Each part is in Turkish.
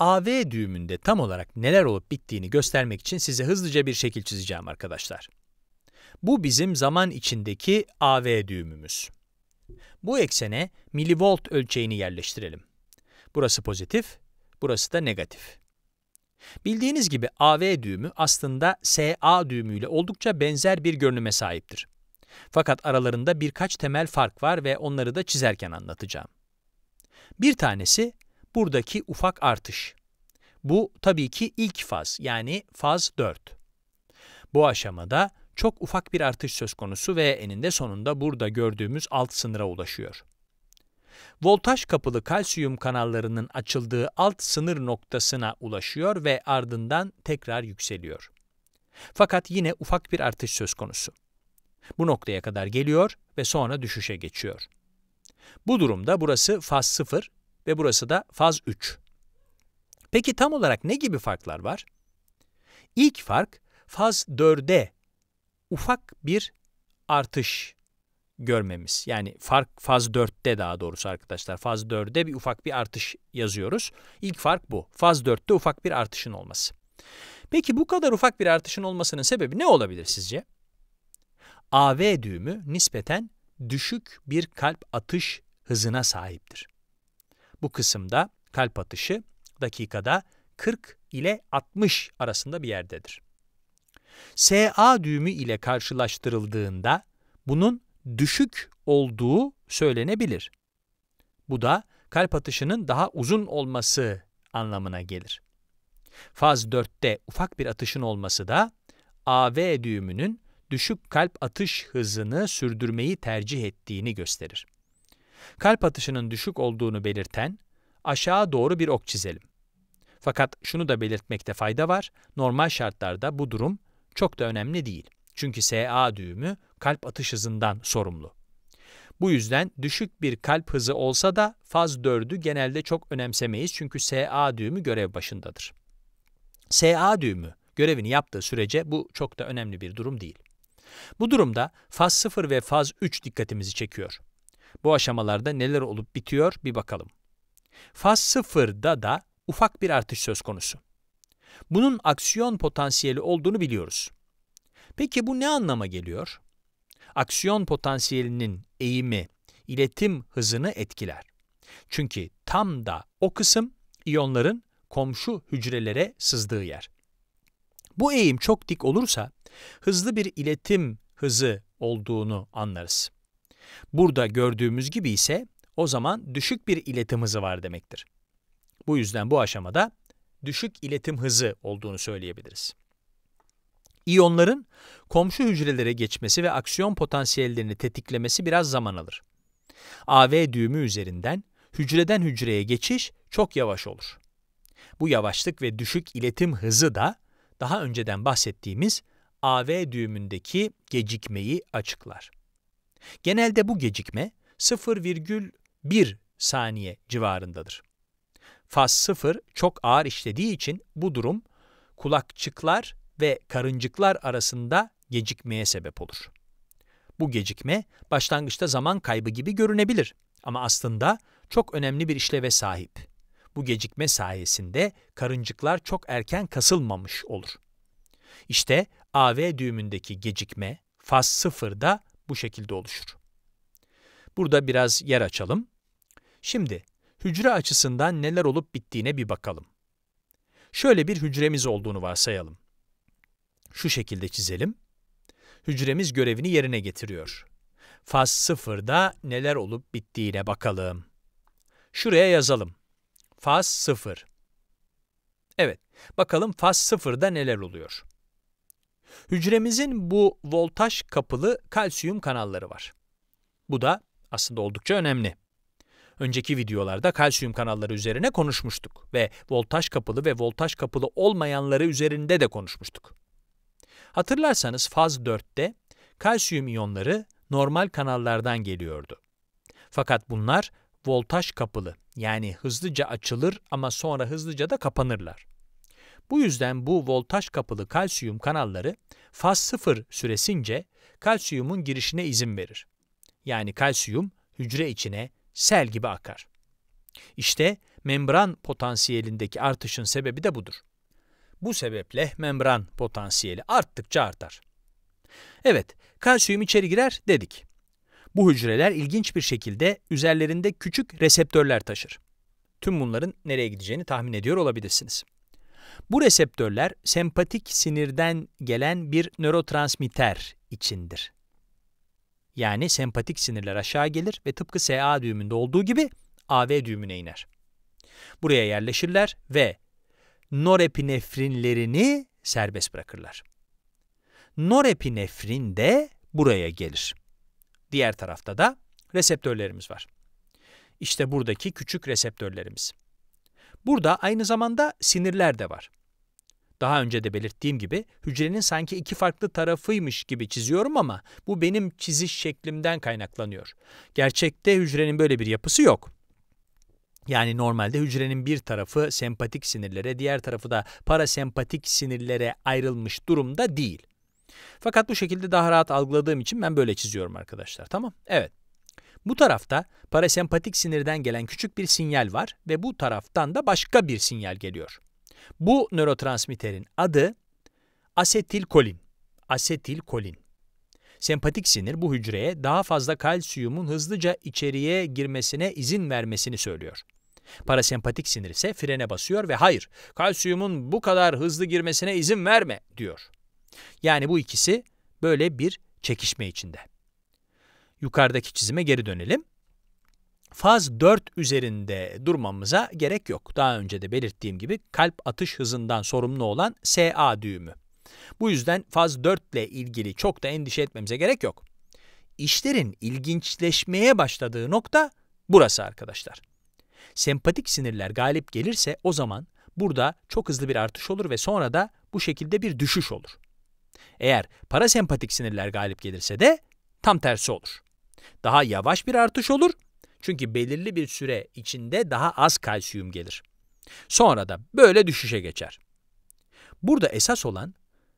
AV düğümünde tam olarak neler olup bittiğini göstermek için size hızlıca bir şekil çizeceğim arkadaşlar. Bu bizim zaman içindeki AV düğümümüz. Bu eksene milivolt ölçeğini yerleştirelim. Burası pozitif, burası da negatif. Bildiğiniz gibi AV düğümü aslında SA düğümüyle oldukça benzer bir görünüme sahiptir. Fakat aralarında birkaç temel fark var ve onları da çizerken anlatacağım. Bir tanesi buradaki ufak artış. Bu tabii ki ilk faz yani faz 4. Bu aşamada çok ufak bir artış söz konusu ve eninde sonunda burada gördüğümüz alt sınıra ulaşıyor. Voltaj kapılı kalsiyum kanallarının açıldığı alt sınır noktasına ulaşıyor ve ardından tekrar yükseliyor. Fakat yine ufak bir artış söz konusu. Bu noktaya kadar geliyor ve sonra düşüşe geçiyor. Bu durumda burası faz 0 ve burası da faz 3. Peki tam olarak ne gibi farklar var? İlk fark faz 4'e ufak bir artış görmemiz. Yani fark faz 4'te daha doğrusu arkadaşlar. Faz 4'te bir ufak bir artış yazıyoruz. İlk fark bu. Faz 4'te ufak bir artışın olması. Peki bu kadar ufak bir artışın olmasının sebebi ne olabilir sizce? AV düğümü nispeten düşük bir kalp atış hızına sahiptir. Bu kısımda kalp atışı dakikada 40 ile 60 arasında bir yerdedir. SA düğümü ile karşılaştırıldığında bunun düşük olduğu söylenebilir. Bu da kalp atışının daha uzun olması anlamına gelir. Faz 4'te ufak bir atışın olması da AV düğümünün düşük kalp atış hızını sürdürmeyi tercih ettiğini gösterir. Kalp atışının düşük olduğunu belirten aşağı doğru bir ok çizelim. Fakat şunu da belirtmekte fayda var, normal şartlarda bu durum çok da önemli değil. Çünkü SA düğümü kalp atış hızından sorumlu. Bu yüzden düşük bir kalp hızı olsa da faz 4'ü genelde çok önemsemeyiz çünkü SA düğümü görev başındadır. SA düğümü görevini yaptığı sürece bu çok da önemli bir durum değil. Bu durumda faz 0 ve faz 3 dikkatimizi çekiyor. Bu aşamalarda neler olup bitiyor bir bakalım. Faz 0'da da ufak bir artış söz konusu. Bunun aksiyon potansiyeli olduğunu biliyoruz. Peki bu ne anlama geliyor? Aksiyon potansiyelinin eğimi, iletim hızını etkiler. Çünkü tam da o kısım iyonların komşu hücrelere sızdığı yer. Bu eğim çok dik olursa hızlı bir iletim hızı olduğunu anlarız. Burada gördüğümüz gibi ise o zaman düşük bir iletim hızı var demektir. Bu yüzden bu aşamada düşük iletim hızı olduğunu söyleyebiliriz. İyonların komşu hücrelere geçmesi ve aksiyon potansiyellerini tetiklemesi biraz zaman alır. AV düğümü üzerinden hücreden hücreye geçiş çok yavaş olur. Bu yavaşlık ve düşük iletim hızı da daha önceden bahsettiğimiz AV düğümündeki gecikmeyi açıklar. Genelde bu gecikme 0,1 saniye civarındadır. Faz 0 çok ağır işlediği için bu durum kulakçıklar ve karıncıklar arasında gecikmeye sebep olur. Bu gecikme başlangıçta zaman kaybı gibi görünebilir ama aslında çok önemli bir işleve sahip. Bu gecikme sayesinde karıncıklar çok erken kasılmamış olur. İşte AV düğümündeki gecikme faz 0'da bu şekilde oluşur. Burada biraz yer açalım. Şimdi hücre açısından neler olup bittiğine bir bakalım. Şöyle bir hücremiz olduğunu varsayalım. Şu şekilde çizelim. Hücremiz görevini yerine getiriyor. Faz 0'da neler olup bittiğine bakalım. Şuraya yazalım. Faz 0. Evet, bakalım faz 0'da neler oluyor. Hücremizin bu voltaj kapılı kalsiyum kanalları var. Bu da aslında oldukça önemli. Önceki videolarda kalsiyum kanalları üzerine konuşmuştuk ve voltaj kapılı ve voltaj kapılı olmayanları üzerinde de konuşmuştuk. Hatırlarsanız faz 4'te kalsiyum iyonları normal kanallardan geliyordu. Fakat bunlar voltaj kapılı yani hızlıca açılır ama sonra hızlıca da kapanırlar. Bu yüzden bu voltaj kapılı kalsiyum kanalları faz 0 süresince kalsiyumun girişine izin verir. Yani kalsiyum hücre içine sel gibi akar. İşte membran potansiyelindeki artışın sebebi de budur. Bu sebeple membran potansiyeli arttıkça artar. Evet, kalsiyum içeri girer dedik. Bu hücreler ilginç bir şekilde üzerlerinde küçük reseptörler taşır. Tüm bunların nereye gideceğini tahmin ediyor olabilirsiniz. Bu reseptörler sempatik sinirden gelen bir nörotransmitter içindir. Yani sempatik sinirler aşağı gelir ve tıpkı SA düğümünde olduğu gibi AV düğümüne iner. Buraya yerleşirler ve norepinefrinlerini serbest bırakırlar. Norepinefrin de buraya gelir. Diğer tarafta da reseptörlerimiz var. İşte buradaki küçük reseptörlerimiz. Burada aynı zamanda sinirler de var. Daha önce de belirttiğim gibi hücrenin sanki iki farklı tarafıymış gibi çiziyorum ama bu benim çiziş şeklimden kaynaklanıyor. Gerçekte hücrenin böyle bir yapısı yok. Yani normalde hücrenin bir tarafı sempatik sinirlere, diğer tarafı da parasempatik sinirlere ayrılmış durumda değil. Fakat bu şekilde daha rahat algıladığım için ben böyle çiziyorum arkadaşlar. Tamam? Evet. Bu tarafta parasempatik sinirden gelen küçük bir sinyal var ve bu taraftan da başka bir sinyal geliyor. Bu nörotransmitterin adı asetilkolin. Asetilkolin. Sempatik sinir bu hücreye daha fazla kalsiyumun hızlıca içeriye girmesine izin vermesini söylüyor. Parasempatik sinir ise frene basıyor ve hayır, kalsiyumun bu kadar hızlı girmesine izin verme diyor. Yani bu ikisi böyle bir çekişme içinde. Yukarıdaki çizime geri dönelim. Faz 4 üzerinde durmamıza gerek yok. Daha önce de belirttiğim gibi kalp atış hızından sorumlu olan SA düğümü. Bu yüzden faz 4 ile ilgili çok da endişe etmemize gerek yok. İşlerin ilginçleşmeye başladığı nokta burası arkadaşlar. Sempatik sinirler galip gelirse o zaman burada çok hızlı bir artış olur ve sonra da bu şekilde bir düşüş olur. Eğer parasempatik sinirler galip gelirse de tam tersi olur. Daha yavaş bir artış olur çünkü belirli bir süre içinde daha az kalsiyum gelir. Sonra da böyle düşüşe geçer. Burada esas olan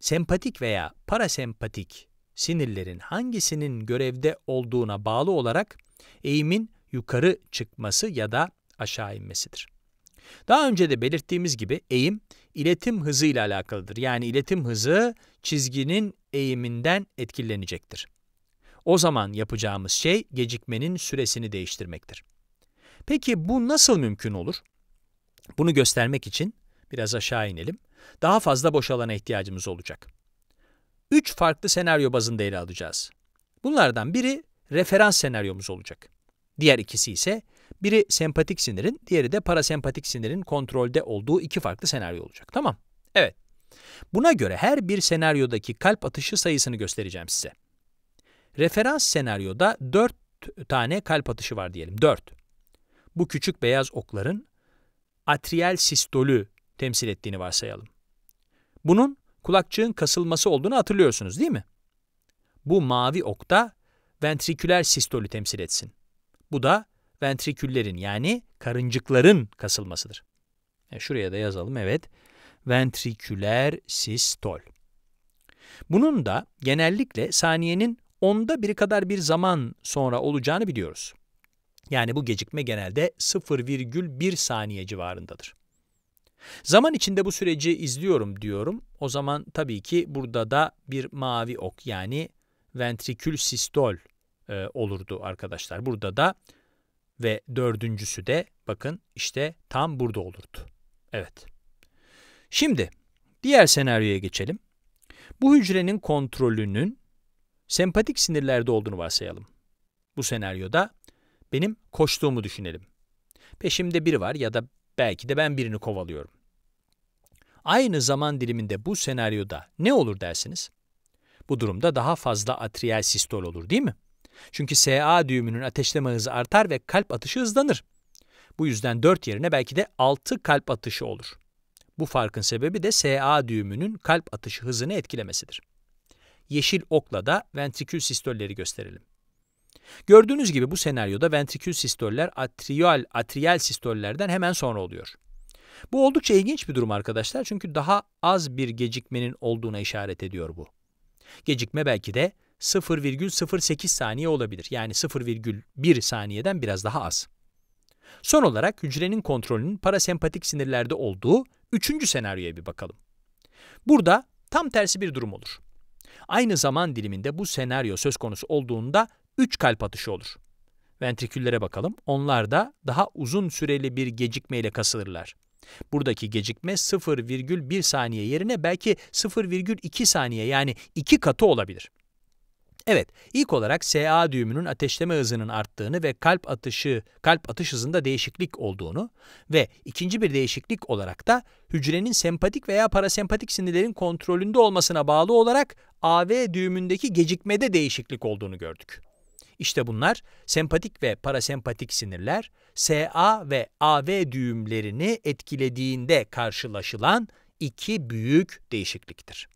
sempatik veya parasempatik sinirlerin hangisinin görevde olduğuna bağlı olarak eğimin yukarı çıkması ya da aşağı inmesidir. Daha önce de belirttiğimiz gibi eğim iletim hızı ile alakalıdır. Yani iletim hızı çizginin eğiminden etkilenecektir. O zaman yapacağımız şey gecikmenin süresini değiştirmektir. Peki bu nasıl mümkün olur? Bunu göstermek için biraz aşağı inelim. Daha fazla boş alana ihtiyacımız olacak. Üç farklı senaryo bazında ele alacağız. Bunlardan biri referans senaryomuz olacak. Diğer ikisi ise biri sempatik sinirin, diğeri de parasempatik sinirin kontrolde olduğu iki farklı senaryo olacak. Tamam. Evet. Buna göre her bir senaryodaki kalp atışı sayısını göstereceğim size. Referans senaryoda 4 tane kalp atışı var diyelim. 4. Bu küçük beyaz okların atriyel sistolü temsil ettiğini varsayalım. Bunun kulakçığın kasılması olduğunu hatırlıyorsunuz değil mi? Bu mavi ok da ventriküler sistolü temsil etsin. Bu da ventriküllerin yani karıncıkların kasılmasıdır. Yani e, şuraya da yazalım evet. Ventriküler sistol. Bunun da genellikle saniyenin onda biri kadar bir zaman sonra olacağını biliyoruz. Yani bu gecikme genelde 0,1 saniye civarındadır. Zaman içinde bu süreci izliyorum diyorum. O zaman tabii ki burada da bir mavi ok yani ventrikül sistol e, olurdu arkadaşlar. Burada da ve dördüncüsü de bakın işte tam burada olurdu. Evet. Şimdi diğer senaryoya geçelim. Bu hücrenin kontrolünün sempatik sinirlerde olduğunu varsayalım. Bu senaryoda benim koştuğumu düşünelim. Peşimde biri var ya da belki de ben birini kovalıyorum. Aynı zaman diliminde bu senaryoda ne olur dersiniz? Bu durumda daha fazla atriyel sistol olur değil mi? Çünkü SA düğümünün ateşleme hızı artar ve kalp atışı hızlanır. Bu yüzden 4 yerine belki de 6 kalp atışı olur. Bu farkın sebebi de SA düğümünün kalp atışı hızını etkilemesidir. Yeşil okla da ventrikül sistolleri gösterelim. Gördüğünüz gibi bu senaryoda ventrikül sistoller atriyal, atriyal sistollerden hemen sonra oluyor. Bu oldukça ilginç bir durum arkadaşlar çünkü daha az bir gecikmenin olduğuna işaret ediyor bu. Gecikme belki de 0,08 saniye olabilir. Yani 0,1 saniyeden biraz daha az. Son olarak hücrenin kontrolünün parasempatik sinirlerde olduğu üçüncü senaryoya bir bakalım. Burada tam tersi bir durum olur. Aynı zaman diliminde bu senaryo söz konusu olduğunda 3 kalp atışı olur. Ventriküllere bakalım. Onlar da daha uzun süreli bir gecikmeyle kasılırlar. Buradaki gecikme 0,1 saniye yerine belki 0,2 saniye yani 2 katı olabilir. Evet, ilk olarak SA düğümünün ateşleme hızının arttığını ve kalp atışı, kalp atış hızında değişiklik olduğunu ve ikinci bir değişiklik olarak da hücrenin sempatik veya parasempatik sinirlerin kontrolünde olmasına bağlı olarak AV düğümündeki gecikmede değişiklik olduğunu gördük. İşte bunlar sempatik ve parasempatik sinirler SA ve AV düğümlerini etkilediğinde karşılaşılan iki büyük değişikliktir.